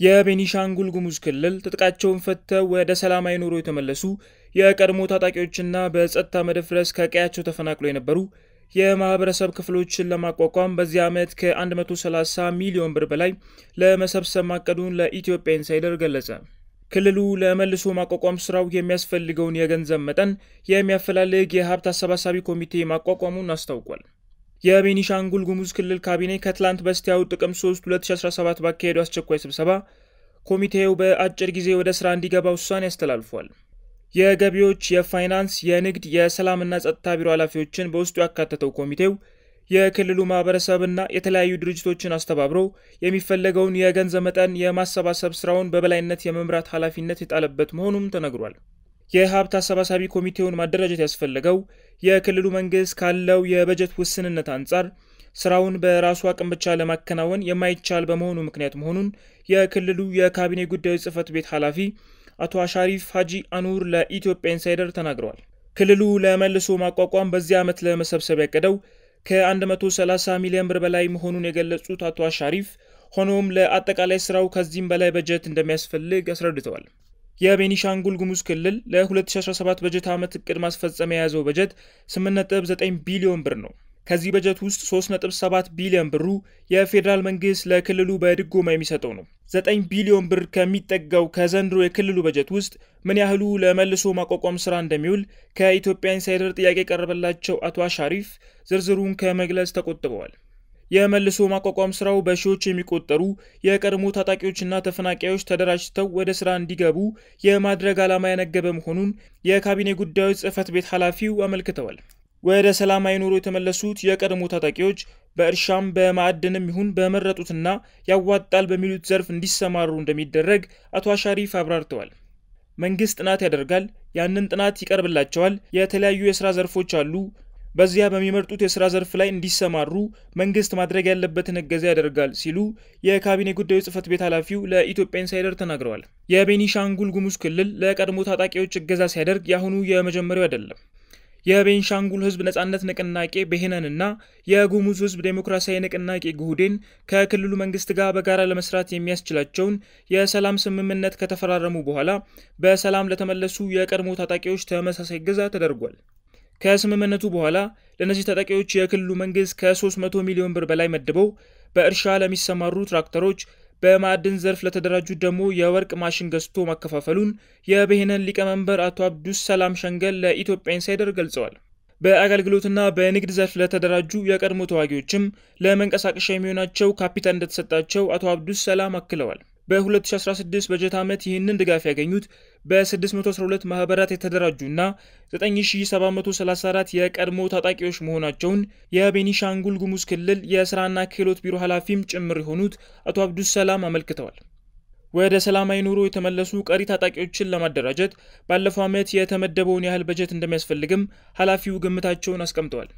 የቤኒሻንጉል ጉሙዝ ክልል ትጥቃቸውን ፈተው ወደ ሰላማዊ ኑሮ የተመለሱ የቀድሞ ታጣቂዎችና በጸጥታ መደፍረስ ከቀያቸው ተፈናቅለው የነበሩ የማህበረሰብ ክፍሎችን ለማቋቋም በዚህ ዓመት ከ130 ሚሊዮን ብር በላይ ለመሰብሰብ ማቀዱን ለኢትዮጵያ ኢንሳይደር ገለጸ። ክልሉ ለመልሶ ማቋቋም ስራው የሚያስፈልገውን የገንዘብ መጠን የሚያፈላልግ የሀብት አሰባሳቢ ኮሚቴ ማቋቋሙን አስታውቋል። የቤኒሻንጉል ጉሙዝ ክልል ካቢኔ ከትላንት በስቲያው ጥቅም 3 2017 ባካሄዱ አስቸኳይ ስብሰባ ኮሚቴው በአጭር ጊዜ ወደ ስራ እንዲገባ ውሳኔ አስተላልፏል። የገቢዎች፣ የፋይናንስ፣ የንግድ፣ የሰላምና ጸጥታ ቢሮ ኃላፊዎችን በውስጡ ያካተተው ኮሚቴው የክልሉ ማህበረሰብና የተለያዩ ድርጅቶችን አስተባብሮ የሚፈለገውን የገንዘብ መጠን የማሰባሰብ ስራውን በበላይነት የመምራት ኃላፊነት የጣለበት መሆኑም ተነግሯል። የሀብት አሰባሳቢ ኮሚቴውን ማደራጀት ያስፈለገው የክልሉ መንግስት ካለው የበጀት ውስንነት አንጻር ስራውን በራሱ አቅም ብቻ ለማከናወን የማይቻል በመሆኑ ምክንያት መሆኑን የክልሉ የካቢኔ ጉዳዮች ጽህፈት ቤት ኃላፊ አቶ አሻሪፍ ሀጂ አኑር ለኢትዮጵያ ኢንሳይደር ተናግረዋል። ክልሉ ለመልሶ ማቋቋም በዚህ ዓመት ለመሰብሰብ ያቀደው ከ130 ሚሊዮን ብር በላይ መሆኑን የገለጹት አቶ አሻሪፍ ሆኖም ለአጠቃላይ ስራው ከዚህም በላይ በጀት እንደሚያስፈልግ አስረድተዋል። የቤኒሻንጉል ጉሙዝ ክልል ለ2017 በጀት ዓመት እቅድ ማስፈጸሚያ የያዘው በጀት 8.9 ቢሊዮን ብር ነው። ከዚህ በጀት ውስጥ 3.7 ቢሊዮን ብሩ የፌዴራል መንግስት ለክልሉ በድጎማ የሚሰጠው ነው። 9 ቢሊዮን ብር ከሚጠጋው ከዘንድሮ የክልሉ በጀት ውስጥ ምን ያህሉ ለመልሶ ማቋቋም ስራ እንደሚውል ከኢትዮጵያ ኢንሳይደር ጥያቄ የቀረበላቸው አቶ አሻሪፍ ዝርዝሩን ከመግለጽ ተቆጥበዋል። የመልሶ ማቋቋም ስራው በሺዎች የሚቆጠሩ የቀድሞ ታጣቂዎችና ተፈናቃዮች ተደራጅተው ወደ ስራ እንዲገቡ የማድረግ ዓላማ ያነገበ መሆኑን የካቢኔ ጉዳዮች ጽህፈት ቤት ኃላፊው አመልክተዋል። ወደ ሰላማዊ ኑሮ የተመለሱት የቀድሞ ታጣቂዎች በእርሻም በማዕድንም ይሁን በመረጡትና ያዋጣል በሚሉት ዘርፍ እንዲሰማሩ እንደሚደረግ አቶ አሻሪፍ አብራርተዋል። መንግስት ጥናት ያደርጋል፣ ያንን ጥናት ይቀርብላቸዋል። የተለያዩ የስራ ዘርፎች አሉ። በዚያ በሚመርጡት የስራ ዘርፍ ላይ እንዲሰማሩ መንግስት ማድረግ ያለበትን እገዛ ያደርጋል ሲሉ የካቢኔ ጉዳዮች ጽህፈት ቤት ኃላፊው ለኢትዮጵያ ኢንሳይደር ተናግረዋል። የቤኒሻንጉል ጉሙዝ ክልል ለቀድሞ ታጣቂዎች እገዛ ሲያደርግ ያሁኑ የመጀመሪያው አይደለም። የቤንሻንጉል ህዝብ ነጻነት ንቅናቄ ብሄነንና የጉሙዝ ህዝብ ዴሞክራሲያዊ ንቅናቄ ጉህዴን ከክልሉ መንግስት ጋር በጋራ ለመስራት የሚያስችላቸውን የሰላም ስምምነት ከተፈራረሙ በኋላ በሰላም ለተመለሱ የቀድሞ ታጣቂዎች ተመሳሳይ እገዛ ተደርጓል። ከስምምነቱ በኋላ ለእነዚህ ታጣቂዎች የክልሉ መንግስት ከ300 ሚሊዮን ብር በላይ መድበው በእርሻ ለሚሰማሩ ትራክተሮች በማዕድን ዘርፍ ለተደራጁት ደግሞ የወርቅ ማሽን ገዝቶ ማከፋፈሉን የቤህነን ሊቀመንበር አቶ አብዱሰላም ሸንገል ለኢትዮጵያ ኢንሳይደር ገልጸዋል። በአገልግሎትና በንግድ ዘርፍ ለተደራጁ የቀድሞ ተዋጊዎችም ለመንቀሳቀሻ የሚሆናቸው ካፒታል እንደተሰጣቸው አቶ አብዱሰላም አክለዋል። በ2016 በጀት ዓመት ይህንን ድጋፍ ያገኙት በ612 ማህበራት የተደራጁና 9734 የቀድሞ ታጣቂዎች መሆናቸውን የቤኒሻንጉል ጉሙዝ ክልል የስራና ክህሎት ቢሮ ኃላፊም ጭምር የሆኑት አቶ አብዱስ ሰላም አመልክተዋል። ወደ ሰላማዊ ኑሮ የተመለሱ ቀሪ ታጣቂዎችን ለማደራጀት ባለፈው ዓመት የተመደበውን ያህል በጀት እንደሚያስፈልግም ኃላፊው ግምታቸውን አስቀምጠዋል።